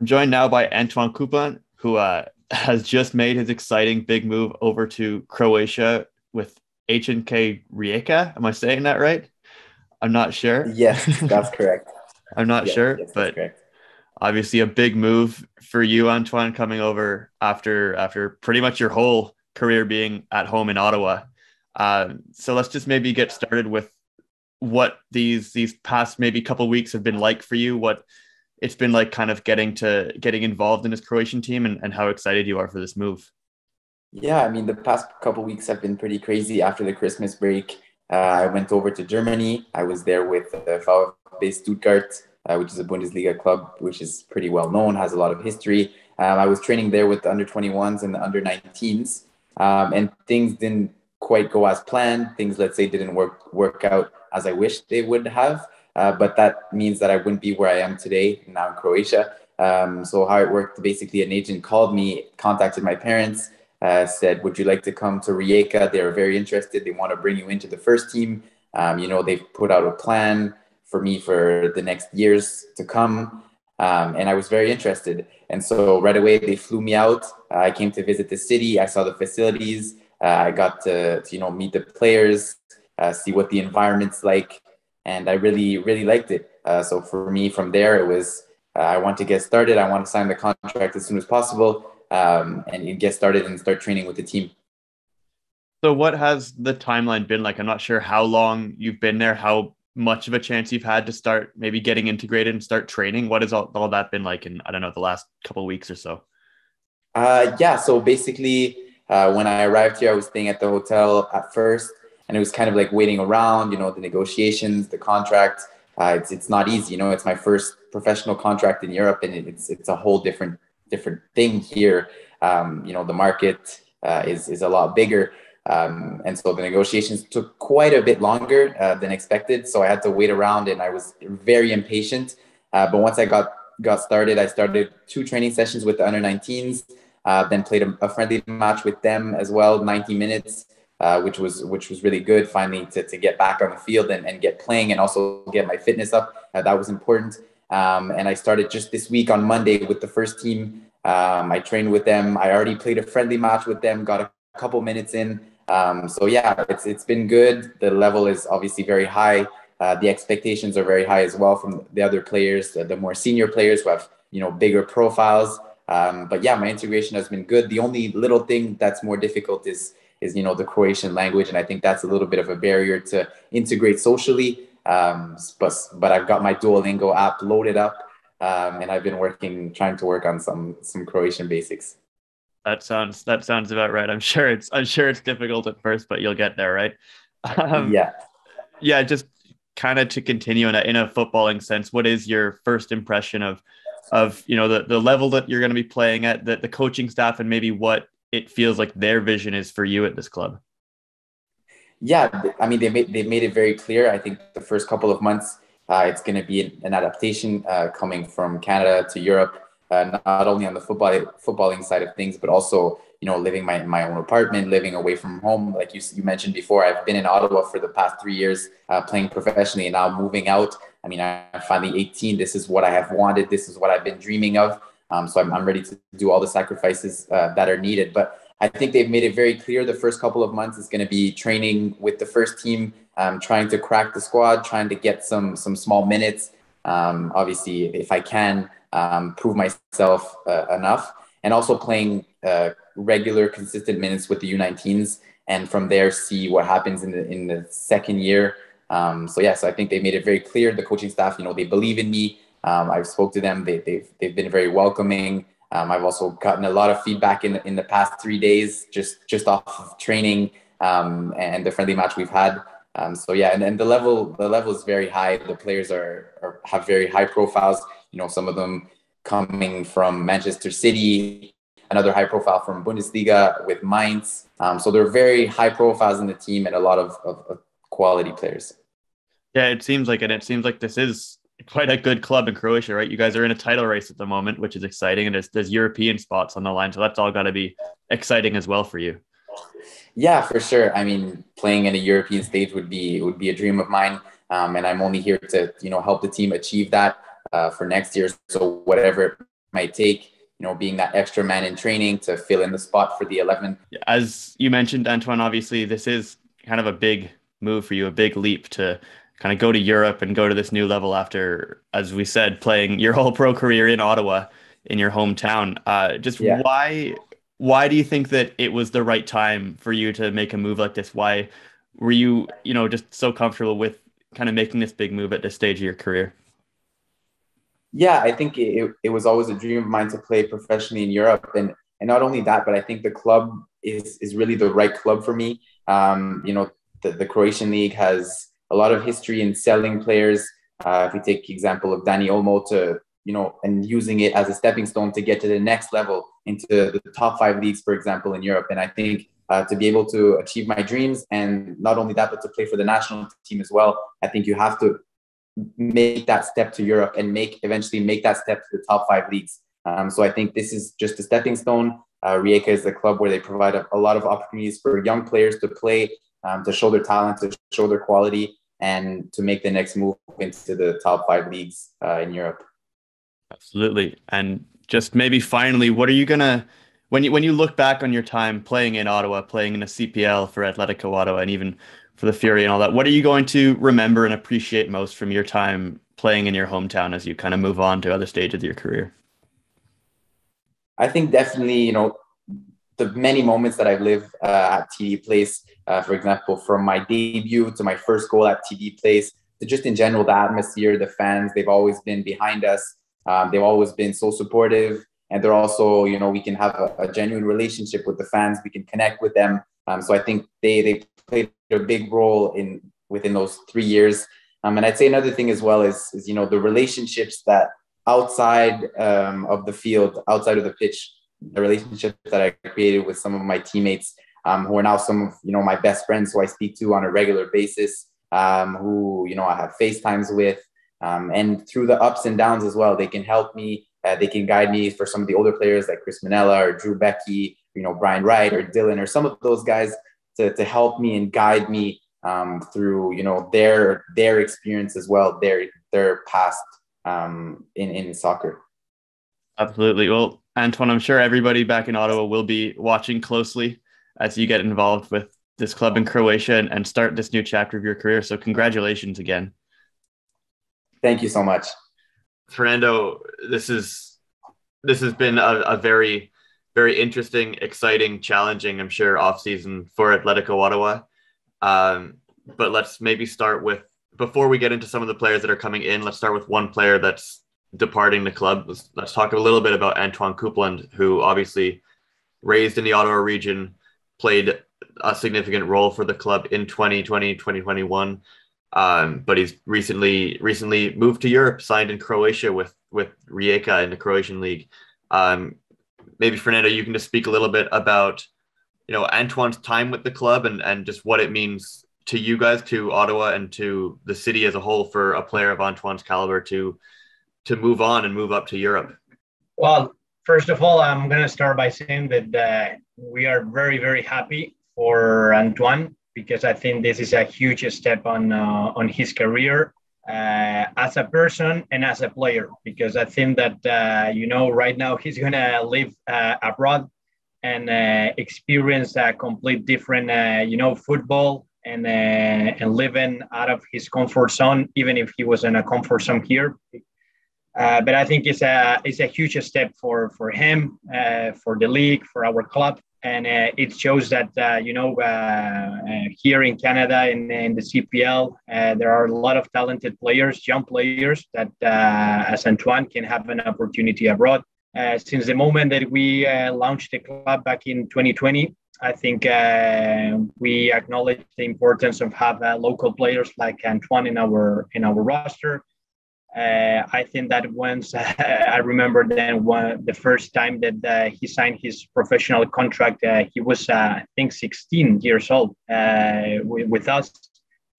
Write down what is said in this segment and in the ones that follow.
I'm joined now by Antoine Coupland, who uh, has just made his exciting big move over to Croatia with HNK Rijeka. Am I saying that right? I'm not sure. Yes, that's correct. I'm not yes, sure, yes, but obviously a big move for you, Antoine, coming over after after pretty much your whole career being at home in Ottawa. Uh, so let's just maybe get started with what these these past maybe couple weeks have been like for you. What it's been like kind of getting to getting involved in this Croatian team and, and how excited you are for this move. Yeah, I mean the past couple weeks have been pretty crazy after the Christmas break. Uh, I went over to Germany. I was there with the VfB Stuttgart, uh, which is a Bundesliga club, which is pretty well known, has a lot of history. Um, I was training there with the under 21s and the under 19s, um, and things didn't quite go as planned. Things, let's say, didn't work work out as I wish they would have. Uh, but that means that I wouldn't be where I am today now in Croatia. Um, so how it worked, basically, an agent called me, contacted my parents, uh, said, "Would you like to come to Rijeka?" They are very interested. They want to bring you into the first team. Um, you know, they've put out a plan for me for the next years to come. Um, and I was very interested. And so right away they flew me out. I came to visit the city. I saw the facilities. Uh, I got to, to, you know meet the players, uh, see what the environment's like, and I really really liked it. Uh, so for me, from there, it was uh, I want to get started. I want to sign the contract as soon as possible um, and get started and start training with the team. So, what has the timeline been like? I'm not sure how long you've been there, how much of a chance you've had to start maybe getting integrated and start training. What has all, all that been like in I don't know the last couple weeks or so? Uh, yeah, so basically, uh, when I arrived here, I was staying at the hotel at first, and it was kind of like waiting around, you know, the negotiations, the contract. Uh, it's it's not easy, you know. It's my first professional contract in Europe, and it's it's a whole different different thing here. Um, you know, the market uh, is is a lot bigger, um, and so the negotiations took quite a bit longer uh, than expected. So I had to wait around, and I was very impatient. Uh, but once I got got started, I started two training sessions with the under 19s. Uh, then played a, a, friendly match with them as well, 90 minutes uh, which was which was really good. Finally, to, to get back on the field and, and get playing and also get my fitness up. Uh, that was important. Um, and I started just this week on Monday with the first team. Um, I trained with them. I already played a friendly match with them. Got a couple minutes in. Um, so yeah, it's it's been good. The level is obviously very high. Uh, the expectations are very high as well from the other players, the, the more senior players who have you know bigger profiles. Um, but yeah, my integration has been good. The only little thing that's more difficult is is you know the Croatian language, and I think that's a little bit of a barrier to integrate socially. Um, but but I've got my Duolingo app loaded up, um, and I've been working trying to work on some some Croatian basics. That sounds that sounds about right. I'm sure it's I'm sure it's difficult at first, but you'll get there, right? Um, yeah, yeah. Just kind of to continue in a in a footballing sense, what is your first impression of of you know the the level that you're going to be playing at, the the coaching staff, and maybe what it feels like their vision is for you at this club. Yeah, I mean they made they made it very clear. I think the first couple of months uh, it's going to be an, adaptation uh, coming from Canada to Europe, uh, not only on the football footballing side of things, but also you know living my my own apartment, living away from home. Like you you mentioned before, I've been in Ottawa for the past three years uh, playing professionally, and now moving out. I mean, I'm finally 18. This is what I have wanted. This is what I've been dreaming of. Um, so I'm, I'm ready to do all the sacrifices uh, that are needed. But I think they've made it very clear the first couple of months is going to be training with the first team, um, trying to crack the squad, trying to get some some small minutes. Um, obviously, if I can um, prove myself uh, enough, and also playing uh, regular, consistent minutes with the U19s, and from there see what happens in the in the second year. Um, so yes, yeah, so I think they made it very clear. The coaching staff, you know, they believe in me. Um, I've spoke to them. They, they've they've been very welcoming. Um, I've also gotten a lot of feedback in in the past three days, just just off of training um, and the friendly match we've had. Um, so yeah, and, and the level the level is very high. The players are, are have very high profiles. You know, some of them coming from Manchester City, another high profile from Bundesliga with Mainz. Um, so they're very high profiles in the team and a lot of, of, of quality players. Yeah, it seems like it. It seems like this is quite a good club in Croatia, right? You guys are in a title race at the moment, which is exciting, and there's there's European spots on the line, so that's all got to be exciting as well for you. Yeah, for sure. I mean, playing in a European stage would be would be a dream of mine, um, and I'm only here to you know help the team achieve that uh, for next year. So whatever it might take. You know, being that extra man in training to fill in the spot for the 11. As you mentioned, Antoine, obviously this is kind of a big move for you, a big leap to kind of go to Europe and go to this new level after, as we said, playing your whole pro career in Ottawa in your hometown. Uh, just yeah. why why do you think that it was the right time for you to make a move like this? Why were you, you know, just so comfortable with kind of making this big move at this stage of your career? Yeah, I think it, it was always a dream of mine to play professionally in Europe. And, and not only that, but I think the club is, is really the right club for me. Um, you know, the, the Croatian league has a lot of history in selling players. Uh, if we take example of Dani Olmo to, you know, and using it as a stepping stone to get to the next level into the top five leagues, for example, in Europe. And I think uh, to be able to achieve my dreams and not only that, but to play for the national team as well, I think you have to make that step to Europe and make eventually make that step to the top five leagues. Um, so I think this is just a stepping stone. Uh, Rijeka is a club where they provide a, a, lot of opportunities for young players to play, um, to show their talent, to show their quality, and to make the next move into the top five leagues uh, in Europe. Absolutely. And just maybe finally, what are you gonna when you when you look back on your time playing in Ottawa, playing in a CPL for Atletico Ottawa, and even for the Fury and all that, what are you going to remember and appreciate most from your time playing in your hometown as you kind of move on to other stages of your career? I think definitely, you know, the many moments that I've lived uh, at TD Place, uh, for example, from my debut to my first goal at TD Place, to just in general, the atmosphere, the fans, they've always been behind us. Um, they've always been so supportive. And they're also, you know, we can have a, a genuine relationship with the fans. We can connect with them. Um, so I think they they played a big role in within those three years. Um, and I'd say another thing as well is, is you know the relationships that outside um, of the field, outside of the pitch, the relationship that I created with some of my teammates um, who are now some of you know my best friends who I speak to on a regular basis, um, who you know I have FaceTimes with, um, and through the ups and downs as well, they can help me. Uh, they can guide me for some of the older players like Chris Mannella or Drew Beckie, you know Brian Wright or Dylan or some of those guys to, to help me and guide me um, through you know their their experience as well, their their past um, in in soccer. Absolutely. Well, Antoine, I'm sure everybody back in Ottawa will be watching closely as you get involved with this club in Croatia and, and start this new chapter of your career. So, congratulations again. Thank you so much, Fernando. This is this has been a, a very very interesting, exciting, challenging. I'm sure off season for Atletico Ottawa. Um, but let's maybe start with before we get into some of the players that are coming in. Let's start with one player that's departing the club. Let's, let's talk a little bit about Antoine Coupland, who obviously raised in the Ottawa region, played a significant role for the club in 2020, 2021. Um, but he's recently recently moved to Europe, signed in Croatia with with Rijeka in the Croatian league. Um, maybe Fernando, you can just speak a little bit about you know Antoine's time with the club and and just what it means to you guys, to Ottawa, and to the city as a whole for a player of Antoine's caliber to to move on and move up to Europe? Well, first of all, I'm going to start by saying that uh, we are very, very happy for Antoine because I think this is a huge step on uh, on his career uh, as a person and as a player. Because I think that uh, you know right now he's going to live uh, abroad and uh, experience a complete different you know football and and living out of his comfort zone, even if he was in a comfort zone here uh, but I think it's a it's a huge step for for him, uh, for the league, for our club, and uh, it shows that uh, you know uh, here in Canada in, in the CPL there are a lot of talented players, young players that as Antoine can have an opportunity abroad. since the moment that we launched the club back in 2020, I think uh, we acknowledge the importance of have uh, local players like Antoine in our in our roster. Uh, I think that once I remember then one, the first time that uh, he signed his professional contract, uh, he was uh, I think 16 years old uh, with, us,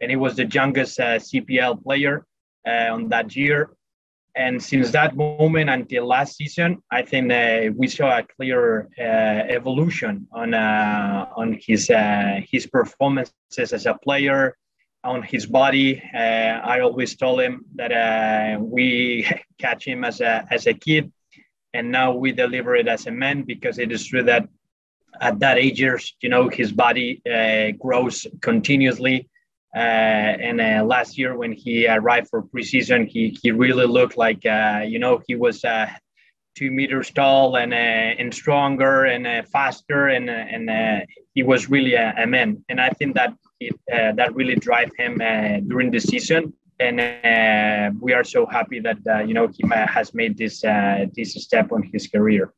and he was the youngest uh, CPL player on that year. And since that moment until last season, I think we saw a clear evolution on on his his performances as a player, on his body. Uh, I always told him that uh, we catch him as a as a kid, and now we deliver it as a man because it is true that at that age, you know, his body uh, grows continuously. Uh, and uh, last year, when he arrived for preseason, he he really looked like uh, you know he was uh, two meters tall and uh, and stronger and faster, and and he was really a, a, man. And I think that it, that really drive him during the season and uh, we are so happy that uh, you know he has made this uh, this step on his career.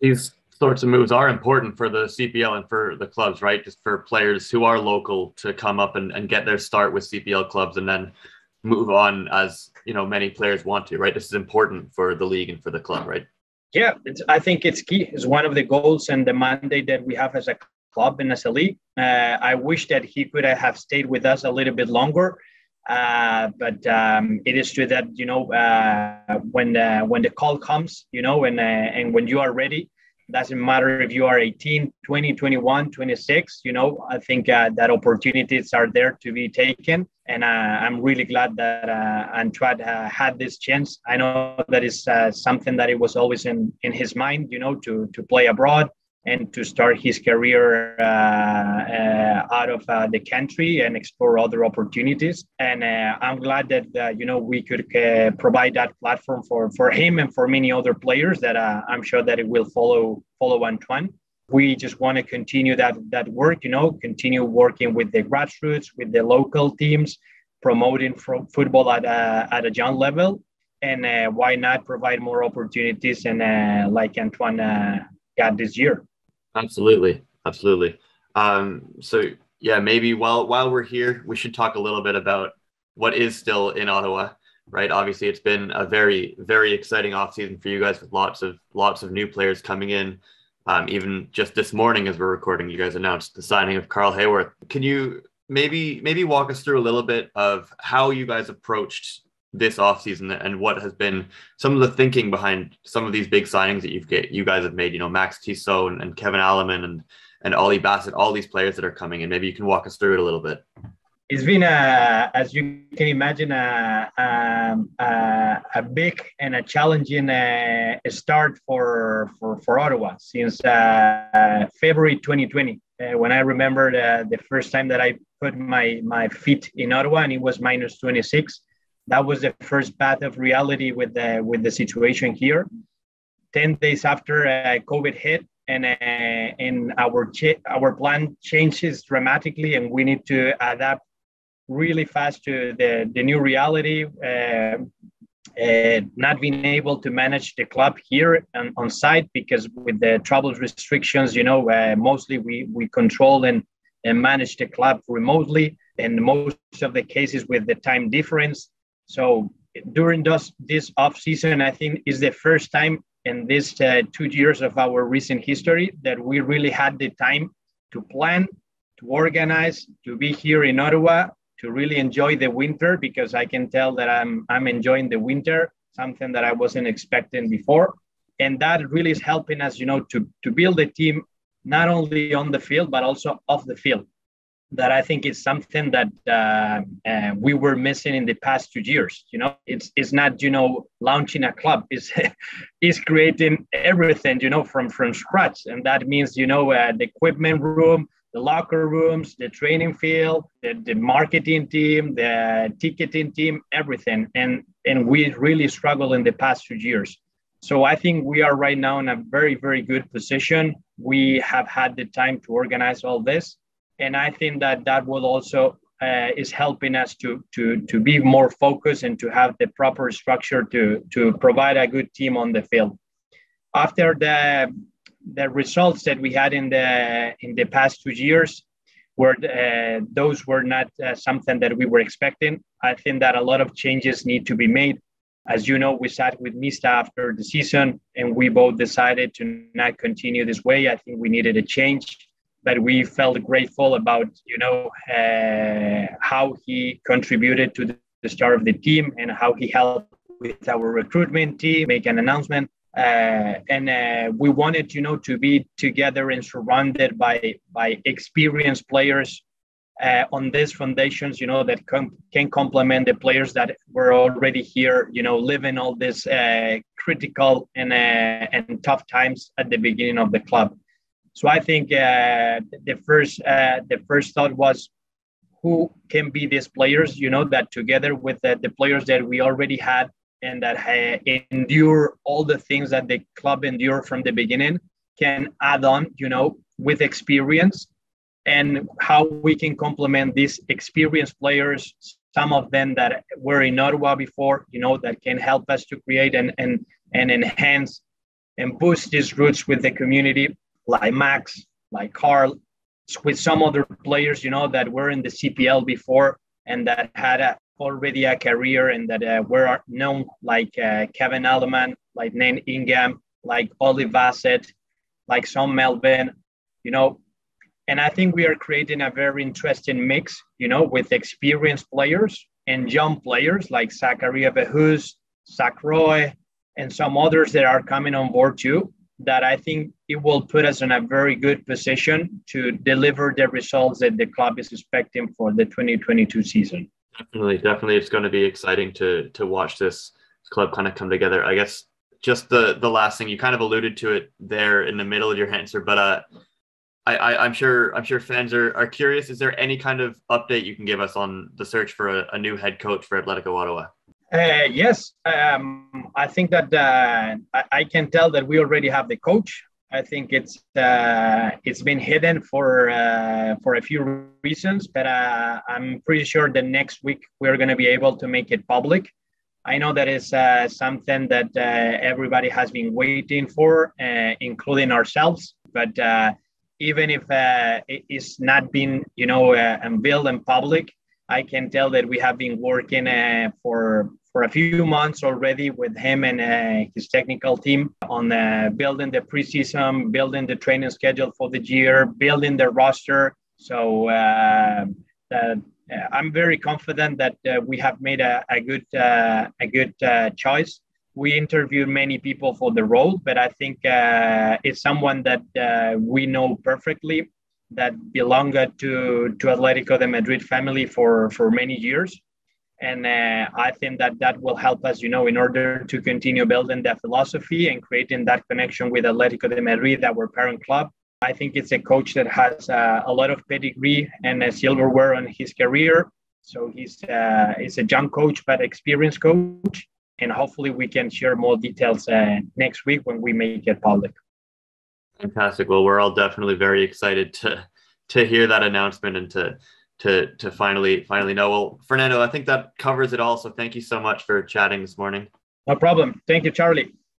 These sorts of moves are important for the CPL and for the clubs, right? Just for players who are local to come up and, and get their start with CPL clubs and then move on as you know many players want to, right? This is important for the league and for the club, right? Yeah, I think it's key. It's one of the goals and the mandate that we have as a club in league. Uh, I wish that he could have stayed with us a little bit longer uh, but um, it is true that you know uh, when uh, when the call comes, you know, and uh, and when you are ready, doesn't matter if you are 18, 20, 21, 26. You know, I think uh, that opportunities are there to be taken, and uh, I'm really glad that Antoine had this chance. I know that is something that it was always in in his mind, you know, to to play abroad and to start his career uh, uh, out of uh, the country and explore other opportunities. And uh, I'm glad that uh, you know we could uh, provide that platform for for him and for many other players that I'm sure that it will follow follow Antoine. We just want to continue that that work, you know, continue working with the grassroots, with the local teams, promoting football at a, at a young level, and why not provide more opportunities and like Antoine got this year. Absolutely, absolutely. Um, so yeah, maybe while while we're here, we should talk a little bit about what is still in Ottawa, right? Obviously, it's been a very very exciting offseason for you guys with lots of lots of new players coming in. Um, even just this morning, as we're recording, you guys announced the signing of Carl Haworth. Can you maybe maybe walk us through a little bit of how you guys approached this offseason and what has been some of the thinking behind some of these big signings that you've get you guys have made, you know, Max Tissot and, and Kevin Aleman and and Ollie Bassett, all these players that are coming in. Maybe you can walk us through it a little bit. It's been a, as you can imagine, a, a, a big and a challenging uh, start for, for, for Ottawa since uh, February 2020. Uh, when I remember the, the first time that I put my, my feet in Ottawa and it was minus 26 that was the first path of reality with the with the situation here. Ten days after uh, COVID hit, and uh, and our ch- our plan changes dramatically, and we need to adapt really fast to the the new reality. Uh, uh, not being able to manage the club here on, on site because with the travel restrictions, you know, uh, mostly we we control and and manage the club remotely. And most of the cases with the time difference, so during this, this off season, I think is the first time in these uh, two years of our recent history that we really had the time to plan, to organize, to be here in Ottawa, to really enjoy the winter because I can tell that I'm I'm enjoying the winter, something that I wasn't expecting before, and that really is helping us, you know, to to build a team not only on the field but also off the field that I think is something that uh, uh, we were missing in the past two years. You know, it's it's not you know launching a club. It's is creating everything you know from from scratch, and that means you know uh, the equipment room, the locker rooms, the training field, the, the marketing team, the ticketing team, everything, and and we really struggled in the past two years. So I think we are right now in a very very good position. We have had the time to organize all this and I think that that will also uh, is helping us to to to be more focused and to have the proper structure to to provide a good team on the field. After the the results that we had in the in the past two years, were uh, those were not uh, something that we were expecting. I think that a lot of changes need to be made. As you know, we sat with Mista after the season, and we both decided to not continue this way. I think we needed a change that we felt grateful about, you know, uh, how he contributed to the start of the team and how he helped with our recruitment team, make an announcement. Uh, and uh, we wanted, you know, to be together and surrounded by by experienced players uh, on these foundations, you know, that com- can complement the players that were already here, you know, living all these uh, critical and uh, and tough times at the beginning of the club. So I think uh, the first uh, the first thought was who can be these players, you know, that together with the, the players that we already had and that endure all the things that the club endured from the beginning can add on, you know, with experience and how we can complement these experienced players, some of them that were in Ottawa before, you know, that can help us to create and, and, and enhance and boost these roots with the community, like Max, like Carl, with some other players, you know, that were in the CPL before and that had a, already a career and that uh, were known, like uh, Kevin Aleman, like Nate Ingham, like Ollie Bassett, like Sean Melvin, you know. And I think we are creating a very interesting mix, you know, with experienced players and young players like Zachary Behus, Zach Roy, and some others that are coming on board too that I think it will put us in a very good position to deliver the results that the club is expecting for the 2022 season. Definitely, definitely, it's going to be exciting to to watch this club kind of come together. I guess just the the last thing you kind of alluded to it there in the middle of your answer, but uh, I, I am sure I'm sure fans are are curious. Is there any kind of update you can give us on the search for a, a new head coach for Atletico Ottawa? Uh, yes, um, I think that uh, I, I, can tell that we already have the coach. I think it's uh, it's been hidden for uh, for a few reasons, but uh, I'm pretty sure that next week we're going to be able to make it public. I know that is uh, something that everybody has been waiting for, including ourselves. But even if it's not been, you know, unveiled in public, I can tell that we have been working uh, for for a few months already with him and uh, his technical team on uh, building the preseason, building the training schedule for the year, building the roster. So uh, uh I'm very confident that uh, we have made a, a good uh, a good choice. We interviewed many people for the role, but I think it's someone that we know perfectly that belonged to to Atletico de Madrid family for for many years and uh, I think that that will help us, you know, in order to continue building that philosophy and creating that connection with Atletico de Madrid, our parent club. I think it's a coach that has uh, a lot of pedigree and a silverware on his career. So he's uh, he's a young coach but experienced coach, and hopefully we can share more details uh, next week when we make it public. Fantastic. Well, we're all definitely very excited to to hear that announcement and to to to finally finally know. Well, Fernando, I think that covers it all. So thank you so much for chatting this morning. No problem. Thank you, Charlie.